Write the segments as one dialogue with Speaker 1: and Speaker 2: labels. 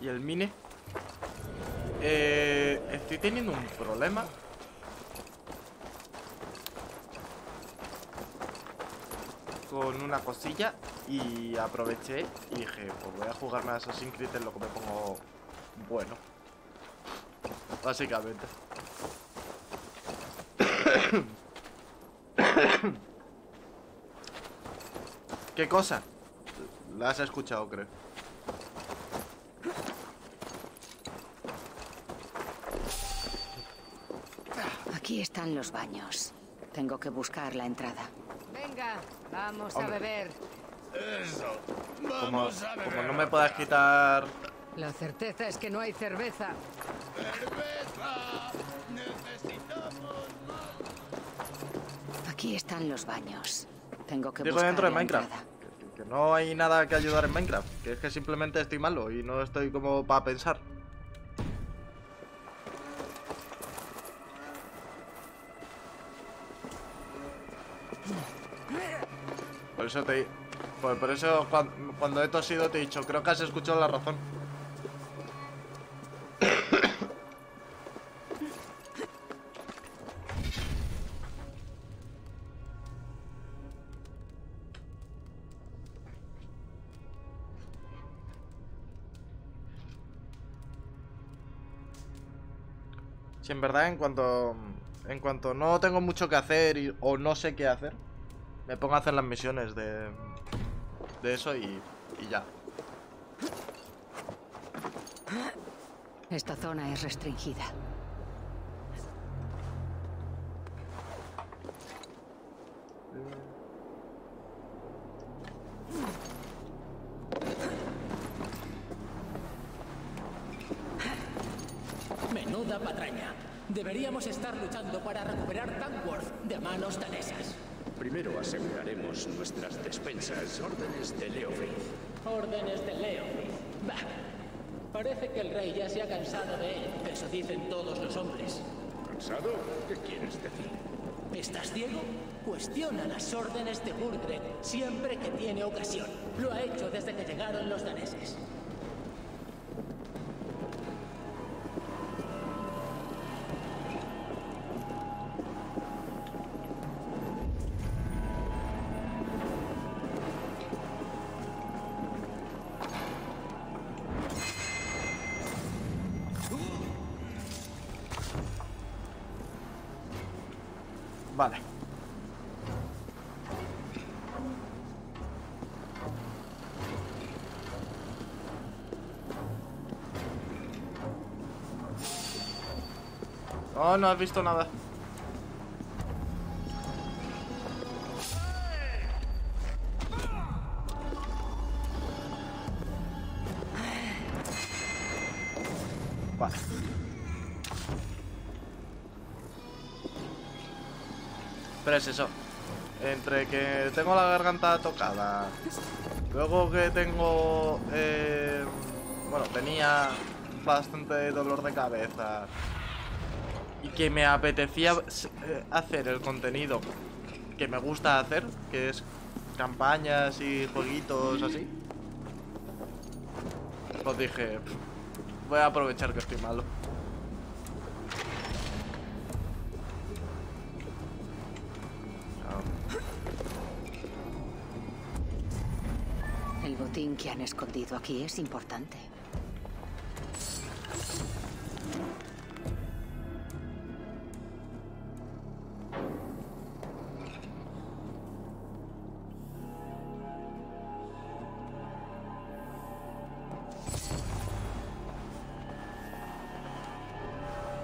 Speaker 1: y el mini. Eh, estoy teniendo un problema. Con una cosilla y aproveché y dije, pues voy a jugarme a Assassin's Creed en lo que me pongo bueno. Básicamente. ¿Qué cosa? La has escuchado, creo.
Speaker 2: Aquí están los baños. Tengo que buscar la entrada.
Speaker 3: Venga, vamos a beber.
Speaker 4: Eso.
Speaker 1: Como,
Speaker 4: Vamos a beber.
Speaker 1: como no me puedas quitar...
Speaker 3: La certeza es que no hay cerveza.
Speaker 4: ¡Cerveza! Necesitamos más.
Speaker 2: Aquí están los baños. Tengo que
Speaker 1: Digo
Speaker 2: buscar
Speaker 1: dentro de
Speaker 2: la
Speaker 1: Minecraft. que no hay nada que ayudar en Minecraft. Que es que simplemente estoy malo y no estoy como para pensar. Por eso te... Por, por eso cuan- cuando, he tosido te he dicho, creo que has escuchado la razón. Si en verdad en cuanto en cuanto no tengo mucho que hacer o no sé qué hacer, me pongo a hacer las misiones de de eso y, y ya.
Speaker 2: Esta zona es restringida.
Speaker 5: Menuda patraña. Deberíamos estar luchando para recuperar Tanworth de manos danesas.
Speaker 6: Primero aseguraremos nuestras despensas. Órdenes de Leofrith.
Speaker 5: Órdenes de Leofrith. Bah. Parece que el rey ya se ha cansado de él. Eso dicen todos los hombres.
Speaker 6: ¿Cansado? ¿Qué quieres decir?
Speaker 5: ¿Estás ciego? Cuestiona las órdenes de Burgred siempre que tiene ocasión. Lo ha hecho desde que llegaron los daneses.
Speaker 1: Vale. Oh, no has visto nada. Vale. Pero es eso. Entre que tengo la garganta tocada. Luego que tengo... eh, bueno, tenía bastante dolor de cabeza. Y que me apetecía eh, hacer el contenido que me gusta hacer, que es campañas y jueguitos así. Pues dije, "Pff, voy a aprovechar que estoy malo.
Speaker 2: Botín que han escondido aquí es importante.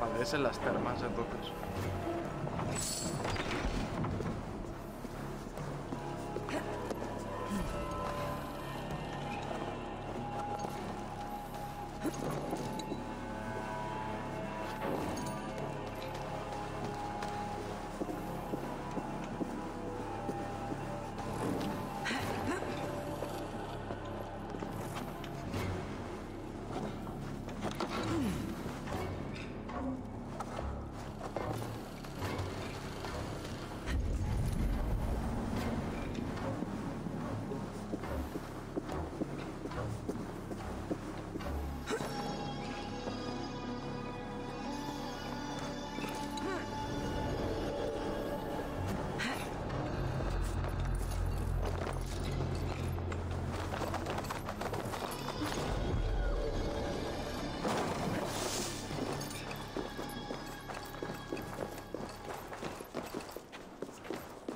Speaker 1: Vale, es en las termas entonces.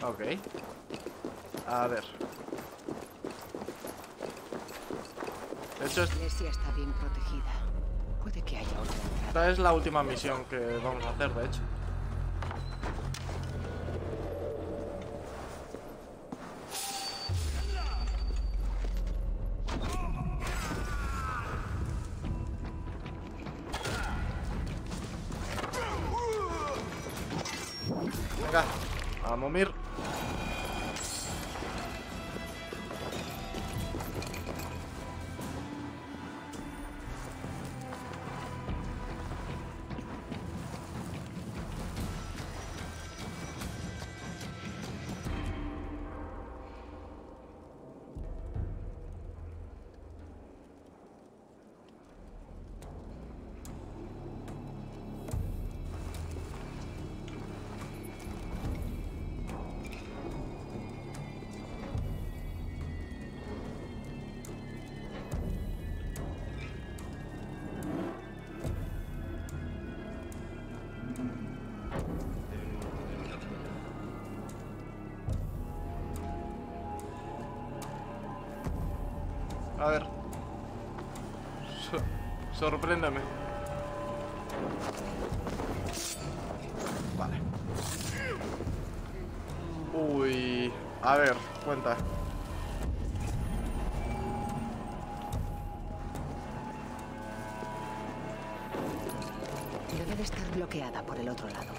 Speaker 1: Ok. A ver. De hecho,
Speaker 2: La iglesia está bien protegida. Puede que haya otra
Speaker 1: esta es la última misión que vamos a hacer, de hecho. Venga, a momir. A ver. So- sorpréndeme. Vale. Uy. A ver, cuenta.
Speaker 2: Debe de estar bloqueada por el otro lado.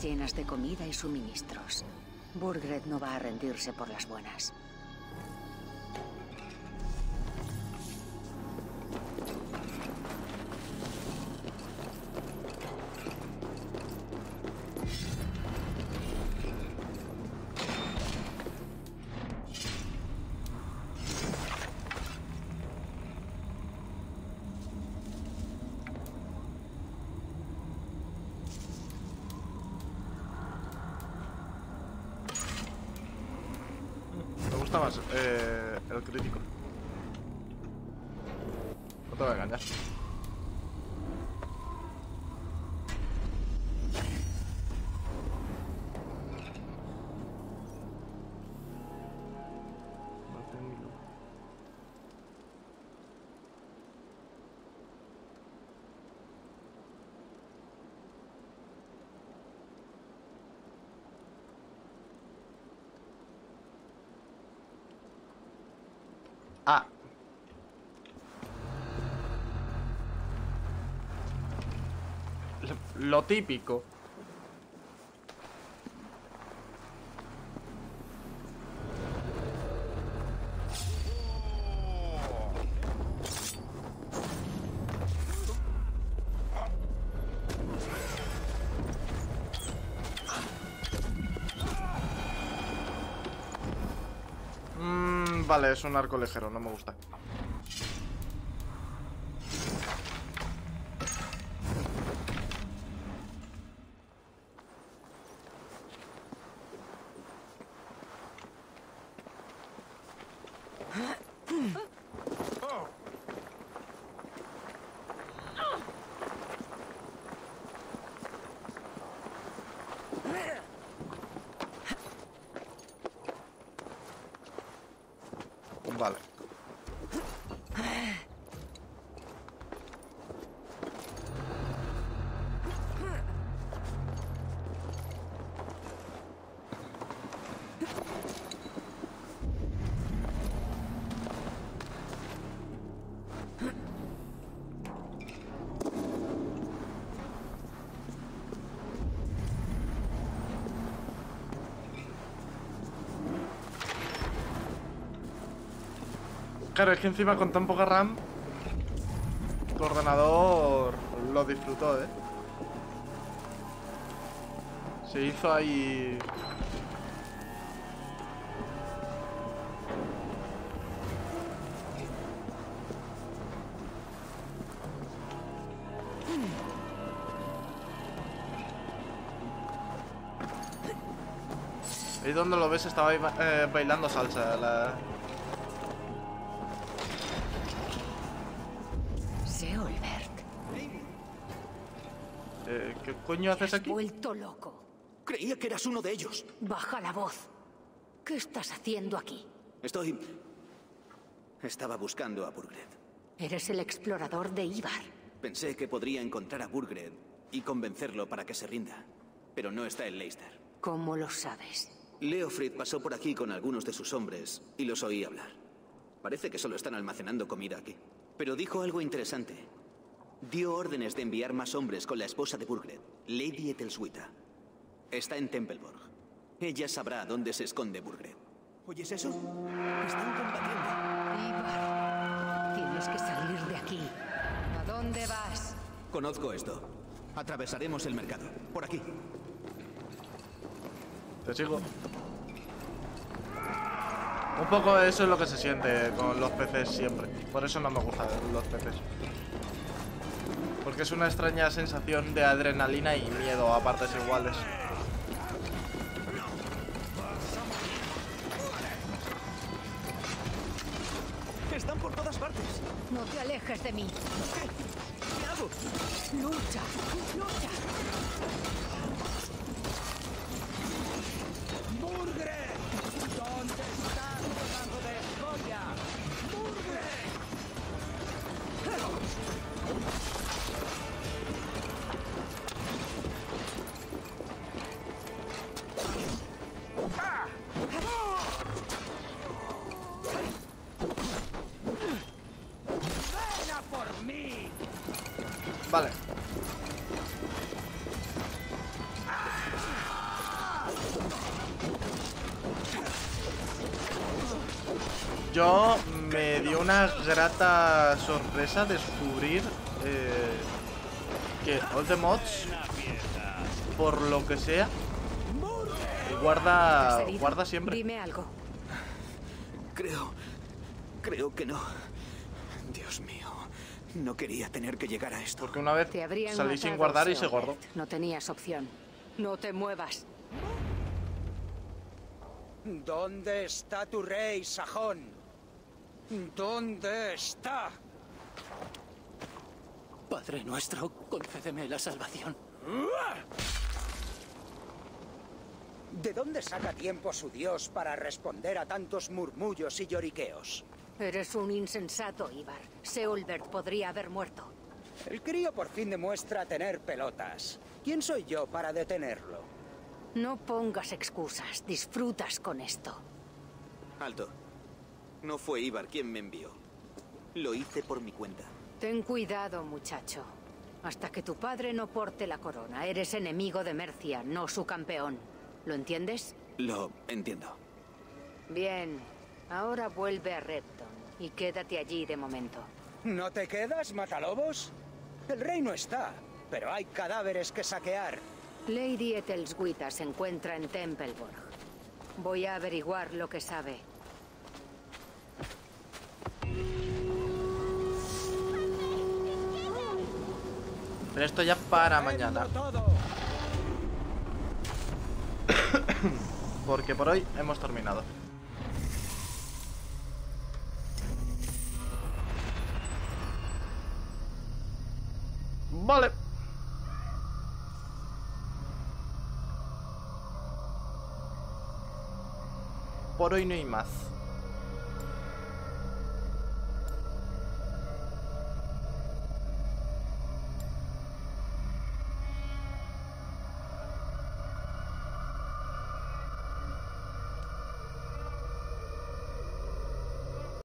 Speaker 2: Llenas de comida y suministros. Burgred no va a rendirse por las buenas.
Speaker 1: Más eh, el crítico. No te voy a engañar. Ah. Lo- típico. Mm, vale, es un arco ligero, no me gusta. Vale. Claro, es que encima con tan poca RAM coordenador lo disfrutó, ¿eh? Se hizo ahí... Ahí donde lo ves estaba eh, bailando salsa. La... ¿Qué coño haces
Speaker 2: has
Speaker 1: aquí?
Speaker 2: vuelto loco.
Speaker 7: Creía que eras uno de ellos.
Speaker 2: Baja la voz. ¿Qué estás haciendo aquí?
Speaker 7: Estoy... Estaba buscando a Burgred.
Speaker 2: Eres el explorador de Ibar.
Speaker 7: Pensé que podría encontrar a Burgred y convencerlo para que se rinda. Pero no está en Leicester.
Speaker 2: ¿Cómo lo sabes?
Speaker 7: Leofrid pasó por aquí con algunos de sus hombres y los oí hablar. Parece que solo están almacenando comida aquí. Pero dijo algo interesante. Dio órdenes de enviar más hombres con la esposa de Burgred, Lady Etelswita. Está en Templeborg. Ella sabrá dónde se esconde Burgred. ¿Oyes eso? Están combatiendo.
Speaker 2: Ibar, tienes que salir de aquí.
Speaker 3: ¿A dónde vas?
Speaker 7: Conozco esto. Atravesaremos el mercado. Por aquí.
Speaker 1: Te sigo. Un poco eso es lo que se siente con los peces siempre. Por eso no me gustan los peces. Porque es una extraña sensación de adrenalina y miedo a partes iguales.
Speaker 7: Están por todas partes.
Speaker 3: No te alejes de mí.
Speaker 7: ¿Qué hago?
Speaker 3: Lucha, lucha.
Speaker 1: Yo me dio una grata sorpresa descubrir eh, que All the Mods, por lo que sea, guarda, guarda siempre.
Speaker 2: Dime algo.
Speaker 7: Creo... Creo que no. Dios mío. No quería tener que llegar a esto.
Speaker 1: Porque una vez
Speaker 2: Te habrían
Speaker 1: salí sin guardar y se guardó.
Speaker 2: No tenías opción. No te muevas.
Speaker 4: ¿Dónde está tu rey, Sajón? ¿Dónde está?
Speaker 5: Padre nuestro, concédeme la salvación.
Speaker 4: ¿De dónde saca tiempo su Dios para responder a tantos murmullos y lloriqueos?
Speaker 2: Eres un insensato, Ibar. Seolbert podría haber muerto.
Speaker 4: El crío por fin demuestra tener pelotas. ¿Quién soy yo para detenerlo?
Speaker 2: No pongas excusas. Disfrutas con esto.
Speaker 7: Alto. No fue Ibar quien me envió. Lo hice por mi cuenta.
Speaker 2: Ten cuidado, muchacho. Hasta que tu padre no porte la corona, eres enemigo de Mercia, no su campeón. ¿Lo entiendes?
Speaker 7: Lo entiendo.
Speaker 2: Bien. Ahora vuelve a Repton y quédate allí de momento.
Speaker 4: ¿No te quedas, Matalobos? El rey no está, pero hay cadáveres que saquear.
Speaker 2: Lady Etelswita se encuentra en Templeborg. Voy a averiguar lo que sabe.
Speaker 1: Pero esto ya para mañana. Porque por hoy hemos terminado. Vale. Por hoy no hay más.